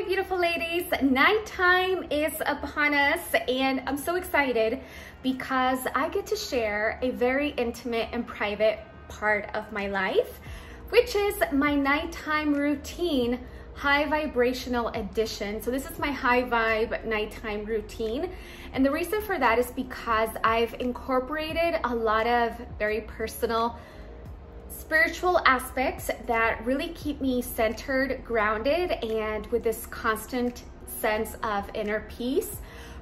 my beautiful ladies. Nighttime is upon us and I'm so excited because I get to share a very intimate and private part of my life, which is my nighttime routine, high vibrational edition. So this is my high vibe nighttime routine. And the reason for that is because I've incorporated a lot of very personal spiritual aspects that really keep me centered, grounded, and with this constant sense of inner peace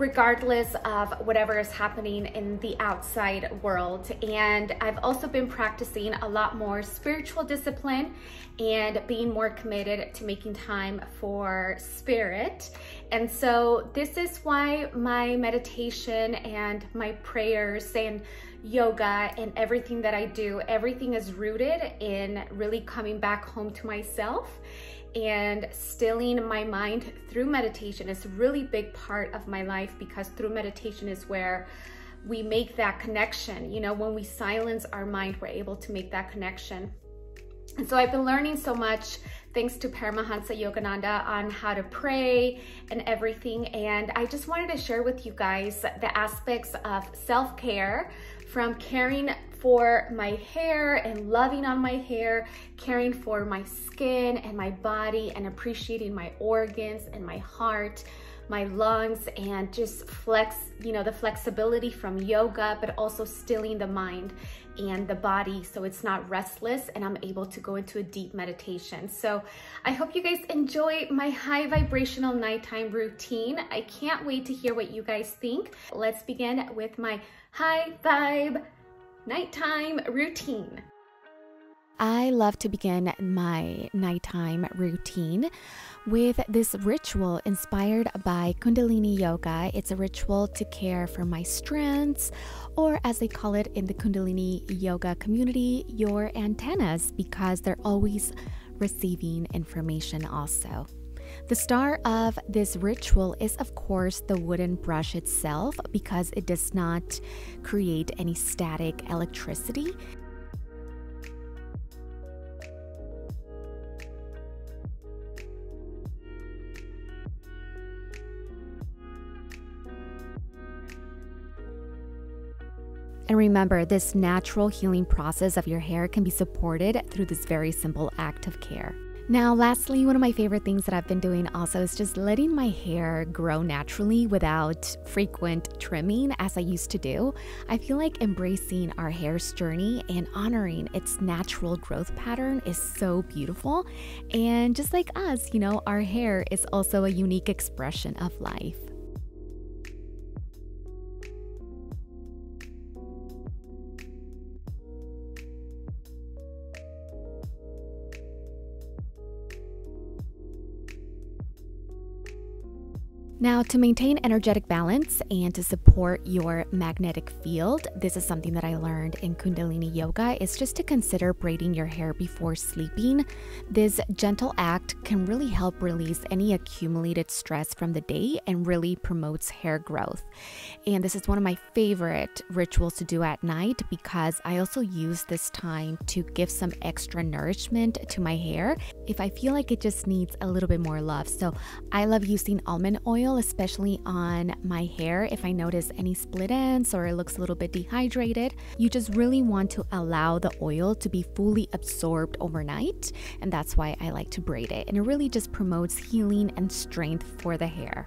regardless of whatever is happening in the outside world. And I've also been practicing a lot more spiritual discipline and being more committed to making time for spirit. And so this is why my meditation and my prayers and yoga and everything that I do, everything is rooted in really coming back home to myself and stilling my mind through meditation is a really big part of my life because through meditation is where we make that connection. You know, when we silence our mind, we're able to make that connection. And so I've been learning so much thanks to Paramahansa Yogananda on how to pray and everything. And I just wanted to share with you guys the aspects of self-care from caring for my hair and loving on my hair, caring for my skin and my body and appreciating my organs and my heart, my lungs and just flex, you know, the flexibility from yoga, but also stilling the mind and the body so it's not restless and I'm able to go into a deep meditation. So I hope you guys enjoy my high vibrational nighttime routine. I can't wait to hear what you guys think. Let's begin with my high vibe nighttime routine. I love to begin my nighttime routine with this ritual inspired by Kundalini Yoga. It's a ritual to care for my strengths, or as they call it in the Kundalini Yoga community, your antennas, because they're always receiving information also. The star of this ritual is, of course, the wooden brush itself because it does not create any static electricity. And remember, this natural healing process of your hair can be supported through this very simple act of care. Now, lastly, one of my favorite things that I've been doing also is just letting my hair grow naturally without frequent trimming as I used to do. I feel like embracing our hair's journey and honoring its natural growth pattern is so beautiful. And just like us, you know, our hair is also a unique expression of life. Now, to maintain energetic balance and to support your magnetic field, this is something that I learned in Kundalini Yoga, is just to consider braiding your hair before sleeping. This gentle act can really help release any accumulated stress from the day and really promotes hair growth. And this is one of my favorite rituals to do at night because I also use this time to give some extra nourishment to my hair if I feel like it just needs a little bit more love. So I love using almond oil oil, especially on my hair. If I notice any split ends or it looks a little bit dehydrated, you just really want to allow the oil to be fully absorbed overnight. And that's why I like to braid it. And it really just promotes healing and strength for the hair.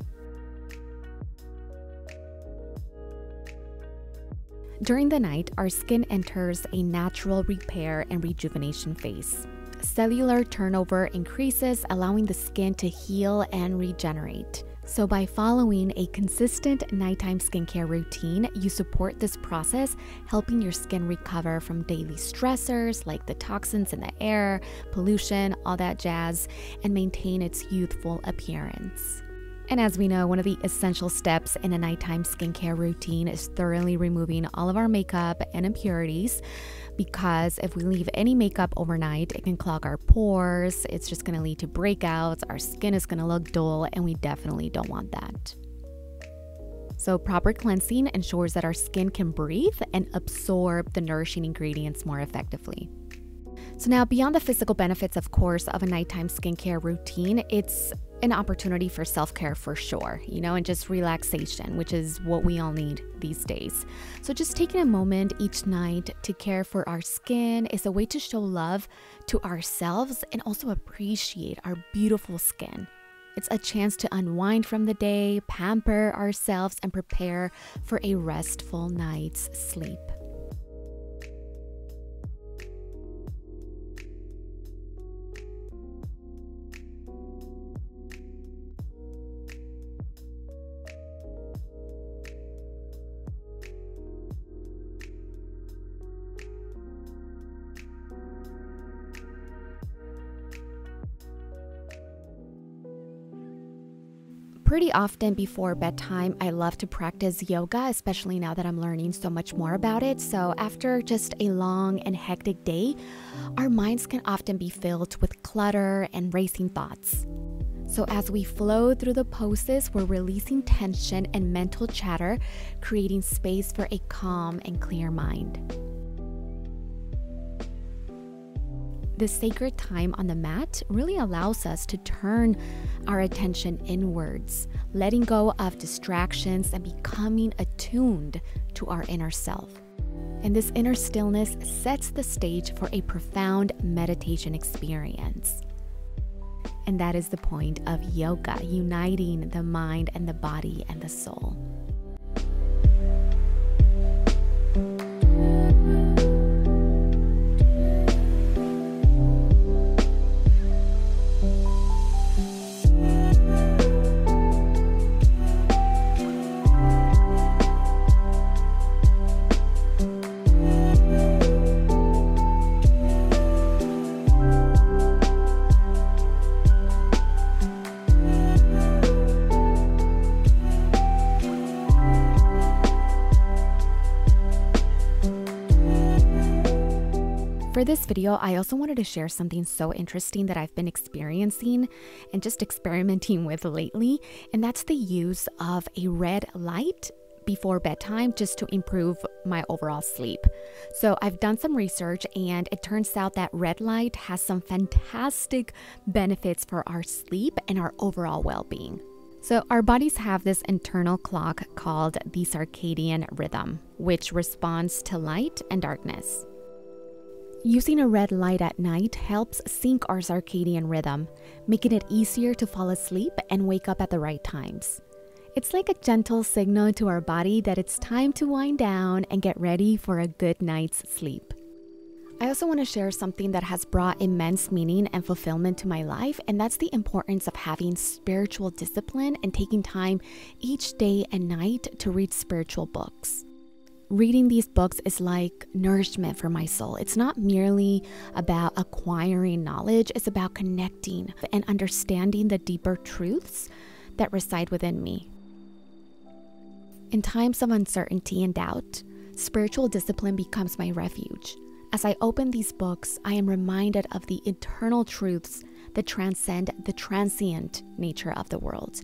During the night, our skin enters a natural repair and rejuvenation phase. Cellular turnover increases, allowing the skin to heal and regenerate. So, by following a consistent nighttime skincare routine, you support this process, helping your skin recover from daily stressors like the toxins in the air, pollution, all that jazz, and maintain its youthful appearance. And as we know, one of the essential steps in a nighttime skincare routine is thoroughly removing all of our makeup and impurities because if we leave any makeup overnight, it can clog our pores, it's just gonna lead to breakouts, our skin is gonna look dull, and we definitely don't want that. So, proper cleansing ensures that our skin can breathe and absorb the nourishing ingredients more effectively. So, now beyond the physical benefits, of course, of a nighttime skincare routine, it's an opportunity for self care for sure, you know, and just relaxation, which is what we all need these days. So, just taking a moment each night to care for our skin is a way to show love to ourselves and also appreciate our beautiful skin. It's a chance to unwind from the day, pamper ourselves, and prepare for a restful night's sleep. Pretty often before bedtime, I love to practice yoga, especially now that I'm learning so much more about it. So, after just a long and hectic day, our minds can often be filled with clutter and racing thoughts. So, as we flow through the poses, we're releasing tension and mental chatter, creating space for a calm and clear mind. The sacred time on the mat really allows us to turn our attention inwards, letting go of distractions and becoming attuned to our inner self. And this inner stillness sets the stage for a profound meditation experience. And that is the point of yoga, uniting the mind and the body and the soul. For this video, I also wanted to share something so interesting that I've been experiencing and just experimenting with lately, and that's the use of a red light before bedtime just to improve my overall sleep. So, I've done some research and it turns out that red light has some fantastic benefits for our sleep and our overall well being. So, our bodies have this internal clock called the circadian rhythm, which responds to light and darkness. Using a red light at night helps sync our circadian rhythm, making it easier to fall asleep and wake up at the right times. It's like a gentle signal to our body that it's time to wind down and get ready for a good night's sleep. I also want to share something that has brought immense meaning and fulfillment to my life, and that's the importance of having spiritual discipline and taking time each day and night to read spiritual books reading these books is like nourishment for my soul. It's not merely about acquiring knowledge, it's about connecting and understanding the deeper truths that reside within me. In times of uncertainty and doubt, spiritual discipline becomes my refuge. As I open these books, I am reminded of the eternal truths that transcend the transient nature of the world.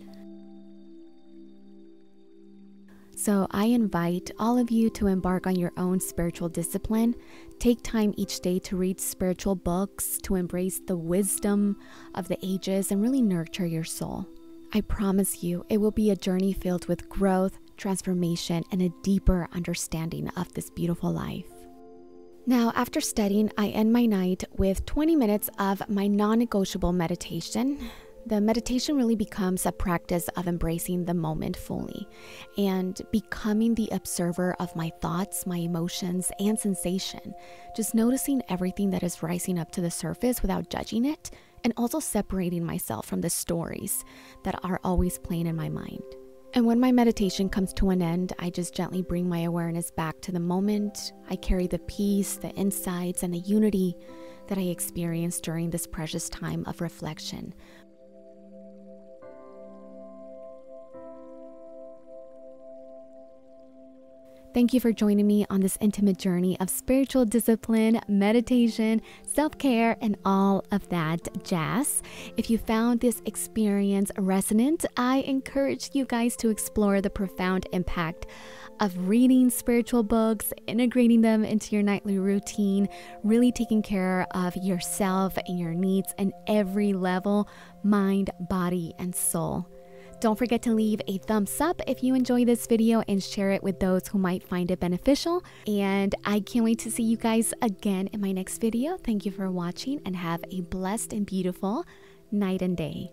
So I invite all of you to embark on your own spiritual discipline. Take time each day to read spiritual books, to embrace the wisdom of the ages, and really nurture your soul. I promise you, it will be a journey filled with growth, transformation, and a deeper understanding of this beautiful life. Now, after studying, I end my night with 20 minutes of my non negotiable meditation the meditation really becomes a practice of embracing the moment fully and becoming the observer of my thoughts, my emotions, and sensation. Just noticing everything that is rising up to the surface without judging it, and also separating myself from the stories that are always playing in my mind. And when my meditation comes to an end, I just gently bring my awareness back to the moment. I carry the peace, the insights, and the unity that I experienced during this precious time of reflection Thank you for joining me on this intimate journey of spiritual discipline, meditation, self care, and all of that jazz. If you found this experience resonant, I encourage you guys to explore the profound impact of reading spiritual books, integrating them into your nightly routine, really taking care of yourself and your needs in every level mind, body, and soul. Don't forget to leave a thumbs up if you enjoy this video and share it with those who might find it beneficial. And I can't wait to see you guys again in my next video. Thank you for watching and have a blessed and beautiful night and day.